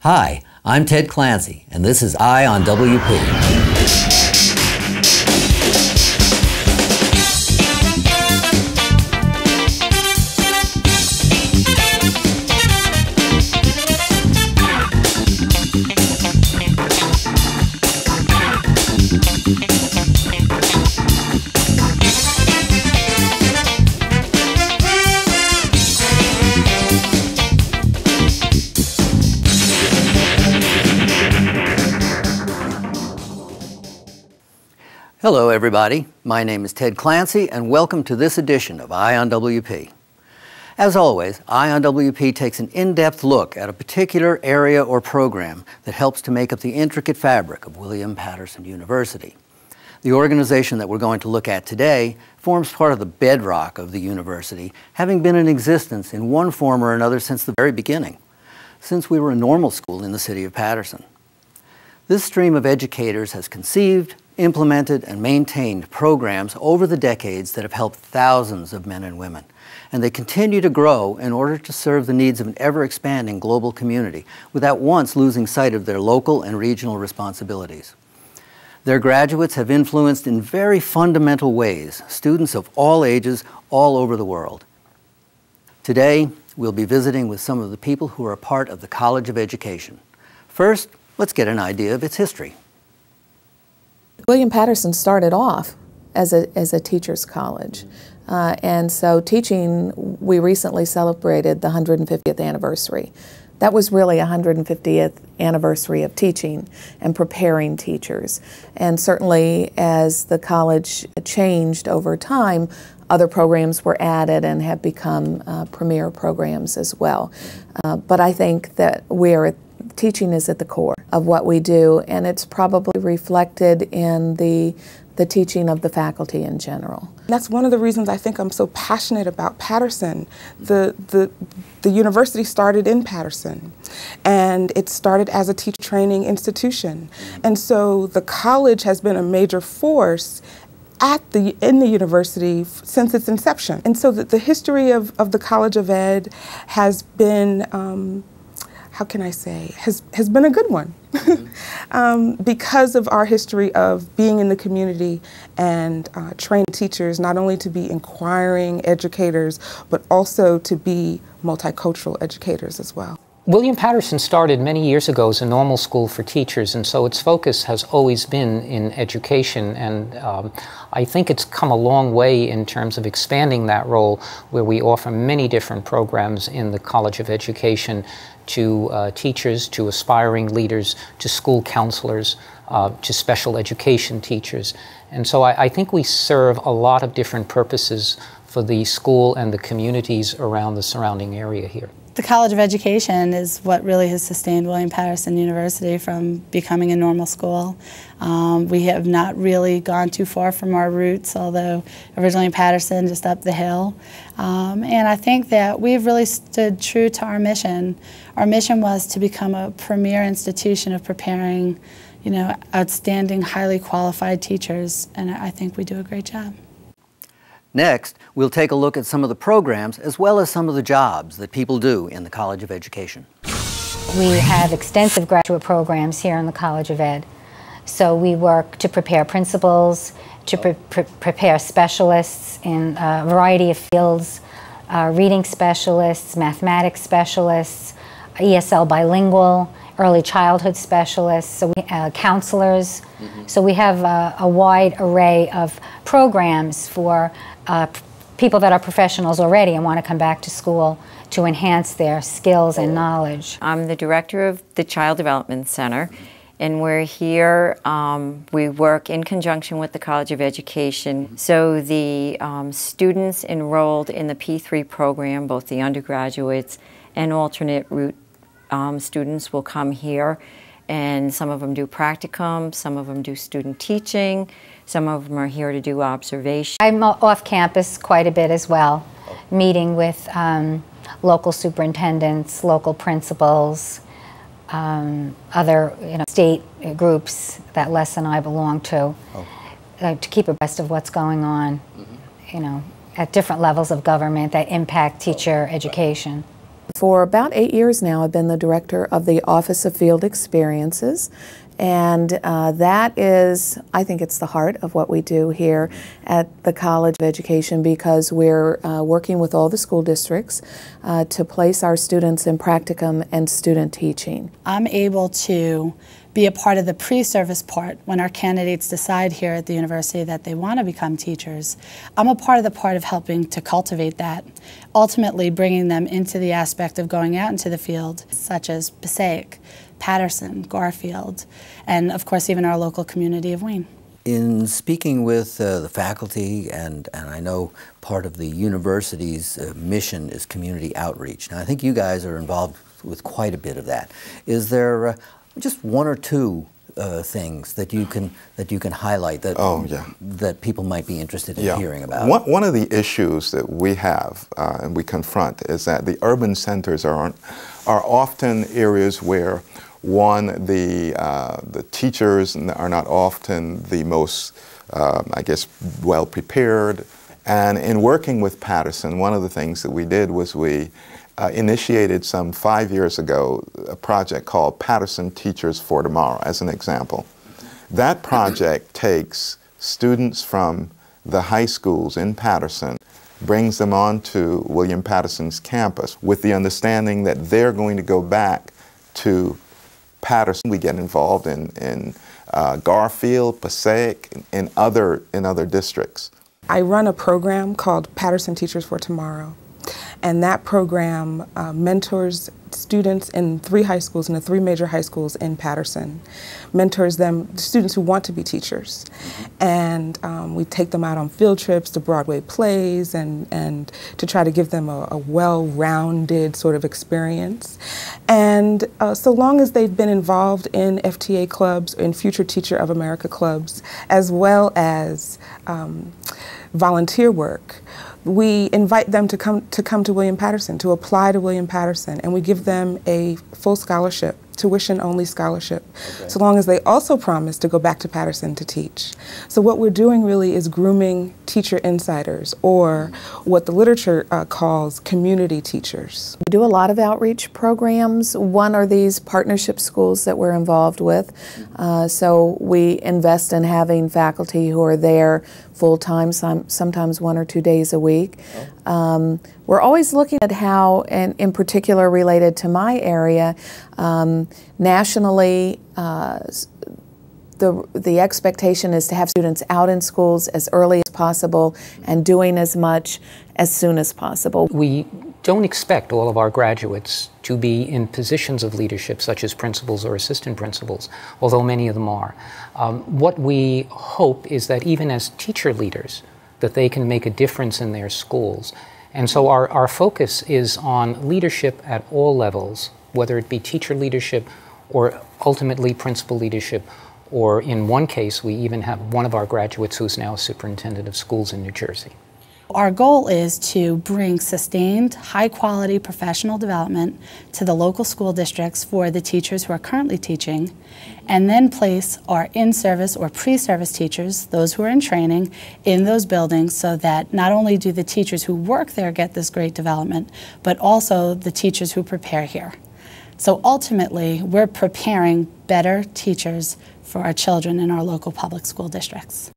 Hi, I'm Ted Clancy, and this is Eye on WP. Hello, everybody. My name is Ted Clancy, and welcome to this edition of Eye on WP. As always, Eye on WP takes an in-depth look at a particular area or program that helps to make up the intricate fabric of William Paterson University. The organization that we're going to look at today forms part of the bedrock of the university, having been in existence in one form or another since the very beginning, since we were a normal school in the city of Paterson. This stream of educators has conceived, implemented, and maintained programs over the decades that have helped thousands of men and women. And they continue to grow in order to serve the needs of an ever expanding global community without once losing sight of their local and regional responsibilities. Their graduates have influenced in very fundamental ways students of all ages all over the world. Today, we'll be visiting with some of the people who are a part of the College of Education. First, let's get an idea of its history. William Paterson started off as a, as a teacher's college. Uh, and so, teaching, we recently celebrated the 150th anniversary. That was really a 150th anniversary of teaching and preparing teachers. And certainly, as the college changed over time, other programs were added and have become uh, premier programs as well. Uh, but I think that we're teaching is at the core of what we do, and it's probably reflected in the the teaching of the faculty in general. That's one of the reasons I think I'm so passionate about Paterson. The, the, the university started in Paterson, and it started as a teacher training institution. And so the college has been a major force at the in the university since its inception. And so the, the history of, of the College of Ed has been um, how can I say, has, has been a good one mm-hmm. um, because of our history of being in the community and uh, trained teachers, not only to be inquiring educators, but also to be multicultural educators as well. William Paterson started many years ago as a normal school for teachers, and so its focus has always been in education. And um, I think it's come a long way in terms of expanding that role, where we offer many different programs in the College of Education to uh, teachers, to aspiring leaders, to school counselors, uh, to special education teachers. And so I, I think we serve a lot of different purposes for the school and the communities around the surrounding area here. The College of Education is what really has sustained William Paterson University from becoming a normal school. Um, we have not really gone too far from our roots, although originally in Paterson, just up the hill. Um, and I think that we've really stood true to our mission. Our mission was to become a premier institution of preparing, you know, outstanding, highly qualified teachers, and I think we do a great job. Next, we'll take a look at some of the programs as well as some of the jobs that people do in the College of Education. We have extensive graduate programs here in the College of Ed. So we work to prepare principals, to pre pre prepare specialists in a variety of fields, uh, reading specialists, mathematics specialists, ESL bilingual, early childhood specialists, so we, uh, counselors. Mm -hmm. So we have a, a wide array of programs for uh, people that are professionals already and want to come back to school to enhance their skills and knowledge. I'm the director of the Child Development Center, and we're here. Um, we work in conjunction with the College of Education. So the um, students enrolled in the P3 program, both the undergraduates and alternate route um, students, will come here, and some of them do practicum, some of them do student teaching. Some of them are here to do observation. I'm off campus quite a bit as well, meeting with um, local superintendents, local principals, um, other you know, state groups that Les and I belong to, oh. uh, to keep abreast of what's going on, mm -hmm. you know, at different levels of government that impact teacher oh. education. For about eight years now, I've been the director of the Office of Field Experiences. And uh, that is, I think it's the heart of what we do here at the College of Education because we're uh, working with all the school districts uh, to place our students in practicum and student teaching. I'm able to be a part of the pre-service part when our candidates decide here at the university that they want to become teachers. I'm a part of the part of helping to cultivate that, ultimately bringing them into the aspect of going out into the field, such as Passaic, Paterson, Garfield, and of course even our local community of Wayne. In speaking with uh, the faculty, and, and I know part of the university's uh, mission is community outreach. Now, I think you guys are involved with quite a bit of that. Is there uh, just one or two uh, things that you can that you can highlight that oh, yeah. that people might be interested in yeah. hearing about. One, one of the issues that we have uh, and we confront is that the urban centers are are often areas where one the uh, the teachers are not often the most um, I guess well prepared. And in working with Paterson, one of the things that we did was we uh, initiated some five years ago a project called Paterson Teachers for Tomorrow, as an example. That project takes students from the high schools in Paterson, brings them onto William Paterson's campus with the understanding that they're going to go back to Paterson. We get involved in, in uh, Garfield, Passaic, and other, in other districts. I run a program called Paterson Teachers for Tomorrow. And that program uh, mentors students in three high schools, in the three major high schools in Paterson, mentors them, students who want to be teachers. And um, we take them out on field trips to Broadway plays and, and to try to give them a, a well-rounded sort of experience. And uh, so long as they've been involved in FTA clubs, in Future Teacher of America clubs, as well as um, volunteer work, we invite them to come to come to William Paterson to apply to William Paterson, and we give them a full scholarship tuition only scholarship, okay. so long as they also promise to go back to Paterson to teach. So, what we're doing really is grooming teacher insiders, or what the literature uh, calls community teachers. We do a lot of outreach programs. One are these partnership schools that we're involved with. Uh, so, we invest in having faculty who are there full time, some, sometimes one or two days a week. Oh. Um, we're always looking at how, and in particular related to my area, um, nationally, uh, the, the expectation is to have students out in schools as early as possible and doing as much as soon as possible. We don't expect all of our graduates to be in positions of leadership, such as principals or assistant principals, although many of them are. Um, what we hope is that even as teacher leaders, that they can make a difference in their schools and so our, our focus is on leadership at all levels, whether it be teacher leadership or ultimately principal leadership, or in one case, we even have one of our graduates who's now superintendent of schools in New Jersey. Our goal is to bring sustained, high quality professional development to the local school districts for the teachers who are currently teaching, and then place our in service or pre service teachers, those who are in training, in those buildings so that not only do the teachers who work there get this great development, but also the teachers who prepare here. So ultimately, we're preparing better teachers for our children in our local public school districts.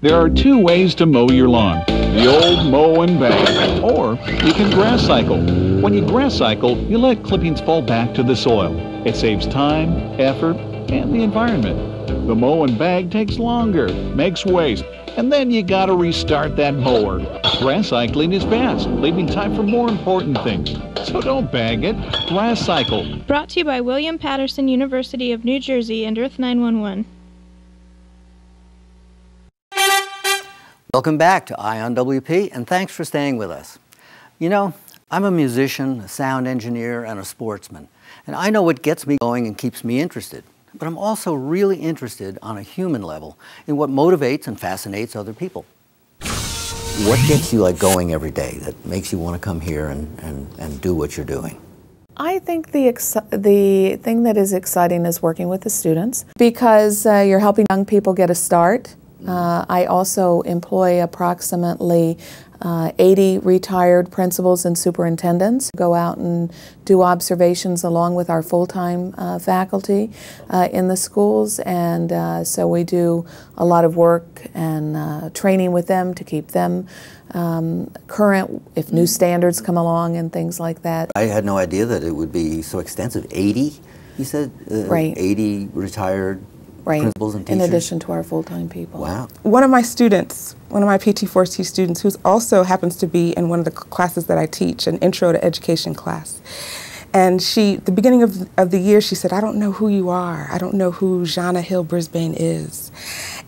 There are two ways to mow your lawn. The old mow and bag, or you can grass cycle. When you grass cycle, you let clippings fall back to the soil. It saves time, effort, and the environment. The mow and bag takes longer, makes waste, and then you gotta restart that mower. Grass cycling is fast, leaving time for more important things. So don't bag it, grass cycle. Brought to you by William Paterson University of New Jersey and Earth 911. Welcome back to Eye on WP, and thanks for staying with us. You know, I'm a musician, a sound engineer, and a sportsman, and I know what gets me going and keeps me interested. But I'm also really interested on a human level in what motivates and fascinates other people. What gets you like going every day that makes you want to come here and, and, and do what you're doing? I think the the thing that is exciting is working with the students because uh, you're helping young people get a start uh, I also employ approximately uh, 80 retired principals and superintendents go out and do observations along with our full-time uh, faculty uh, in the schools and uh, so we do a lot of work and uh, training with them to keep them um, current if new standards come along and things like that. I had no idea that it would be so extensive. 80, you said? Uh, right. 80 retired right. principals and teachers? In addition to our full-time people. Wow. One of my students, one of my PT4C students, who also happens to be in one of the classes that I teach, an intro to education class. And she, the beginning of, of the year, she said, I don't know who you are. I don't know who Djanna Hill Brisbane is.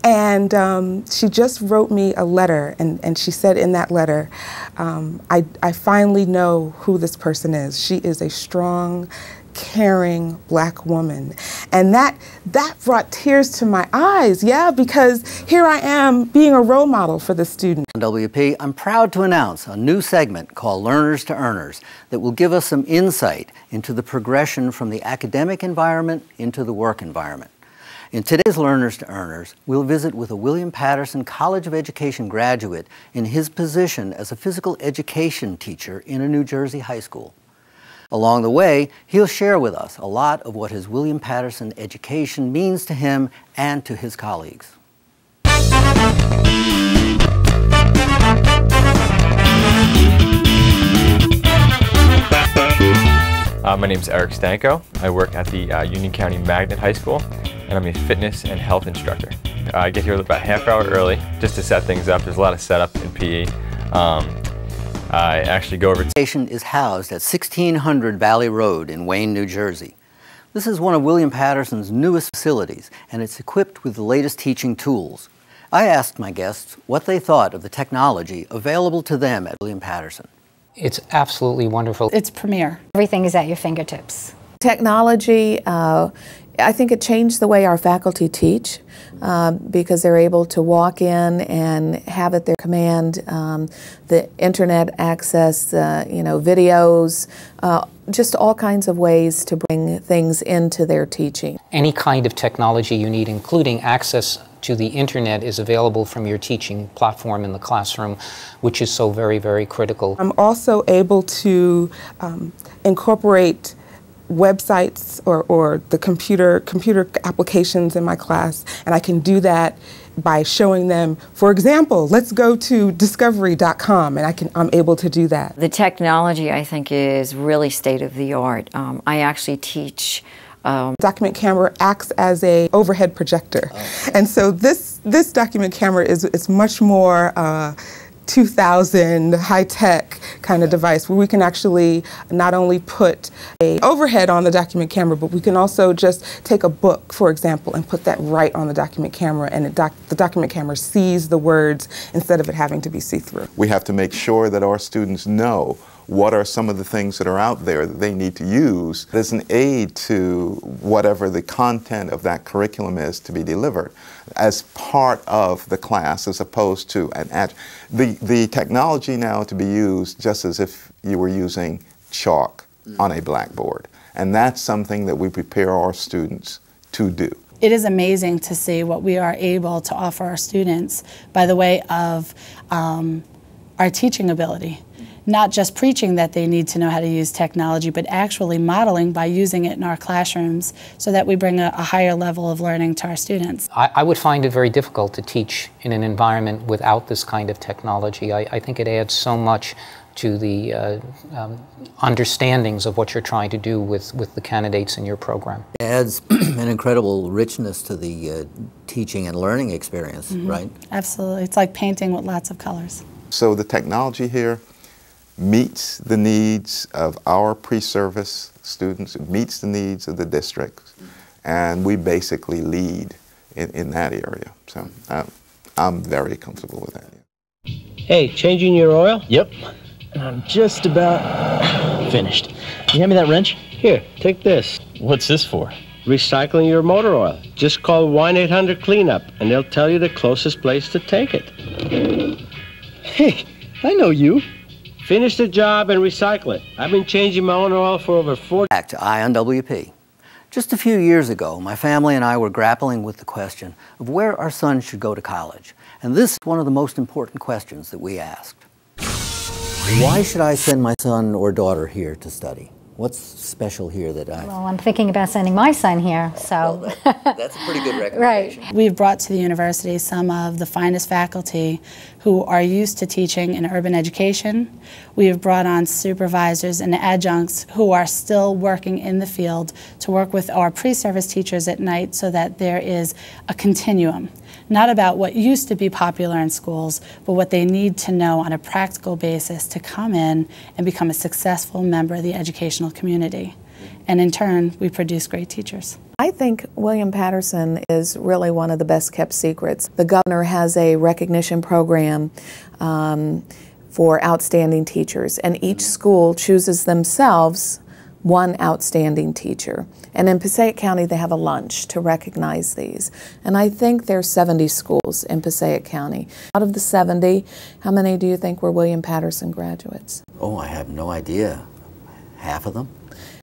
And um, she just wrote me a letter, and, and she said in that letter, um, I, I finally know who this person is. She is a strong, caring black woman. And that that brought tears to my eyes, yeah, because here I am being a role model for the student. On WP, I'm proud to announce a new segment called Learners to Earners that will give us some insight into the progression from the academic environment into the work environment. In today's Learners to Earners, we'll visit with a William Paterson College of Education graduate in his position as a physical education teacher in a New Jersey high school. Along the way, he'll share with us a lot of what his William Paterson education means to him and to his colleagues. Uh, my name is Eric Stanco. I work at the uh, Union County Magnet High School, and I'm a fitness and health instructor. Uh, I get here about half hour early just to set things up. There's a lot of setup in PE. Um, I actually go over. Station is housed at 1600 Valley Road in Wayne, New Jersey. This is one of William Paterson's newest facilities, and it's equipped with the latest teaching tools. I asked my guests what they thought of the technology available to them at William Paterson. It's absolutely wonderful. It's premier. Everything is at your fingertips. Technology, uh, I think it changed the way our faculty teach uh, because they're able to walk in and have at their command um, the internet access, uh, you know, videos, uh, just all kinds of ways to bring things into their teaching. Any kind of technology you need, including access to the internet, is available from your teaching platform in the classroom, which is so very, very critical. I'm also able to um, incorporate websites or, or the computer computer applications in my class and I can do that by showing them for example let's go to discovery.com and I can I'm able to do that. The technology I think is really state of the art um, I actually teach um, document camera acts as a overhead projector. Oh. and so this this document camera is is much more uh, 2000 high-tech kind of device where we can actually not only put a overhead on the document camera, but we can also just take a book, for example, and put that right on the document camera, and doc the document camera sees the words instead of it having to be see-through. We have to make sure that our students know what are some of the things that are out there that they need to use as an aid to whatever the content of that curriculum is to be delivered as part of the class as opposed to an ad. The, the technology now to be used just as if you were using chalk on a blackboard. And that's something that we prepare our students to do. It is amazing to see what we are able to offer our students by the way of um, our teaching ability not just preaching that they need to know how to use technology, but actually modeling by using it in our classrooms so that we bring a, a higher level of learning to our students. I, I, would find it very difficult to teach in an environment without this kind of technology. I, I think it adds so much to the uh, um, understandings of what you're trying to do with, with the candidates in your program. It adds an incredible richness to the uh, teaching and learning experience, mm -hmm. right? Absolutely. It's like painting with lots of colors. So the technology here meets the needs of our pre-service students, it meets the needs of the districts, and we basically lead in, in that area. So uh, I'm very comfortable with that. Hey, changing your oil? Yep. I'm just about finished. You hand me that wrench? Here, take this. What's this for? Recycling your motor oil. Just call 1 800 Cleanup and they'll tell you the closest place to take it. Hey, I know you. Finish the job and recycle it. I've been changing my own oil for over 40 Back to Eye on WP. Just a few years ago, my family and I were grappling with the question of where our son should go to college. And this is one of the most important questions that we asked. Why should I send my son or daughter here to study? What's special here that I? Well, I'm thinking about sending my son here, oh, so. Well, that, that's a pretty good recommendation. right. We've brought to the university some of the finest faculty who are used to teaching in urban education. We have brought on supervisors and adjuncts who are still working in the field to work with our pre-service teachers at night so that there is a continuum not about what used to be popular in schools, but what they need to know on a practical basis to come in and become a successful member of the educational community. And in turn, we produce great teachers. I think William Paterson is really one of the best kept secrets. The governor has a recognition program um, for outstanding teachers, and each school chooses themselves one outstanding teacher. And in Passaic County, they have a lunch to recognize these. And I think there's 70 schools in Passaic County. Out of the 70, how many do you think were William Paterson graduates? Oh, I have no idea. Half of them?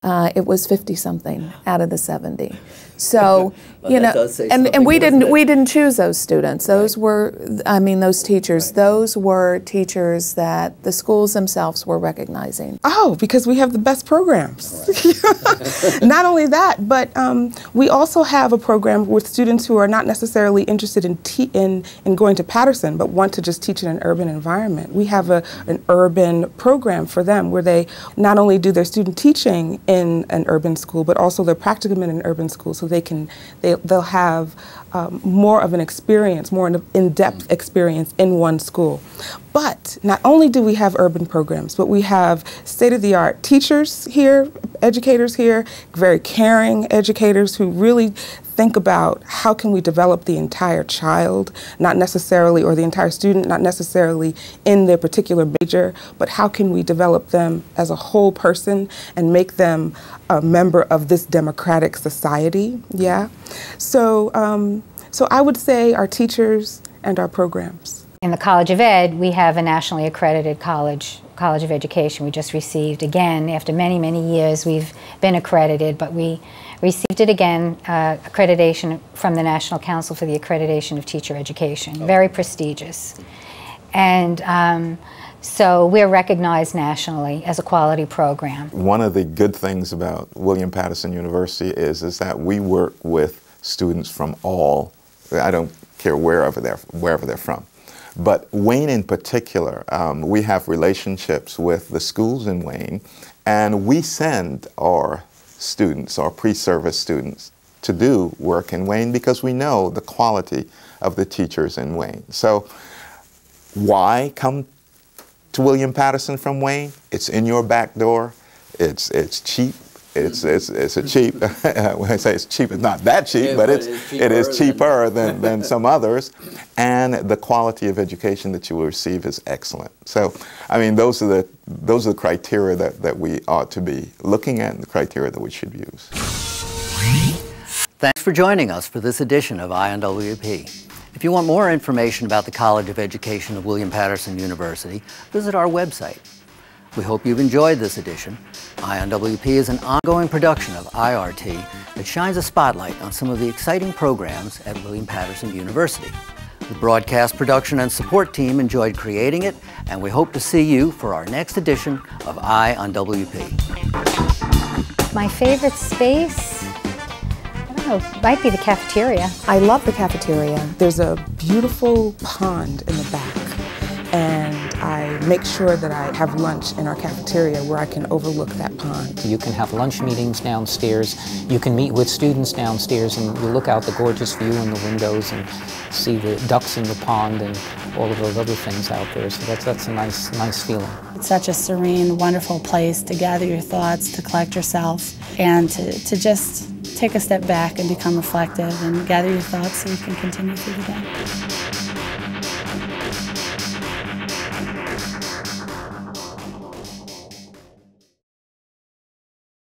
Uh, it was 50 something out of the 70. So, Well, you know, and, and we didn't it? we didn't choose those students. Those were, I mean, those teachers. Those were teachers that the schools themselves were recognizing. Oh, because we have the best programs. not only that, but um, we also have a program with students who are not necessarily interested in, te- in, in going to Paterson, but want to just teach in an urban environment. We have a, an urban program for them where they not only do their student teaching in an urban school, but also their practicum in an urban school, so they can they, they'll have um, more of an experience, more an in-depth experience in one school. But not only do we have urban programs, but we have state-of-the-art teachers here, educators here, very caring educators who really think about how can we develop the entire child, not necessarily, or the entire student, not necessarily in their particular major, but how can we develop them as a whole person and make them a member of this democratic society, yeah? So, um, so I would say our teachers and our programs. In the College of Ed, we have a nationally accredited college, College of Education. We just received, again, after many, many years, we've been accredited, but we received it again, uh, accreditation from the National Council for the Accreditation of Teacher Education. Very prestigious. And um, so we're recognized nationally as a quality program. One of the good things about William Paterson University is, is that we work with students from all, I don't care wherever they're, wherever they're from. But Wayne in particular, um, we have relationships with the schools in Wayne, and we send our students, our pre-service students, to do work in Wayne because we know the quality of the teachers in Wayne. So why come to William Paterson from Wayne? It's in your back door. It's it's cheap. It's it's it's a cheap. when I say it's cheap, it's not that cheap, Yeah, but but it's it is it is cheaper cheaper than, than some others, and the quality of education that you will receive is excellent. So, I mean, those are the those are the criteria that, that we ought to be looking at, and the criteria that we should use. Thanks for joining us for this edition of Eye on WP. If you want more information about the College of Education of William Paterson University, visit our website. We hope you've enjoyed this edition. Eye on WP is an ongoing production of IRT that shines a spotlight on some of the exciting programs at William Paterson University. The broadcast production and support team enjoyed creating it, and we hope to see you for our next edition of Eye on WP. My favorite space, I don't know, might be the cafeteria. I love the cafeteria. There's a beautiful pond in the back, and I make sure that I have lunch in our cafeteria where I can overlook that pond. You can have lunch meetings downstairs. You can meet with students downstairs, and you look out the gorgeous view in the windows and see the ducks in the pond and all of those other things out there. So that's that's a nice nice feeling. It's such a serene, wonderful place to gather your thoughts, to collect yourself, and to, to just take a step back and become reflective and gather your thoughts so you can continue through the day.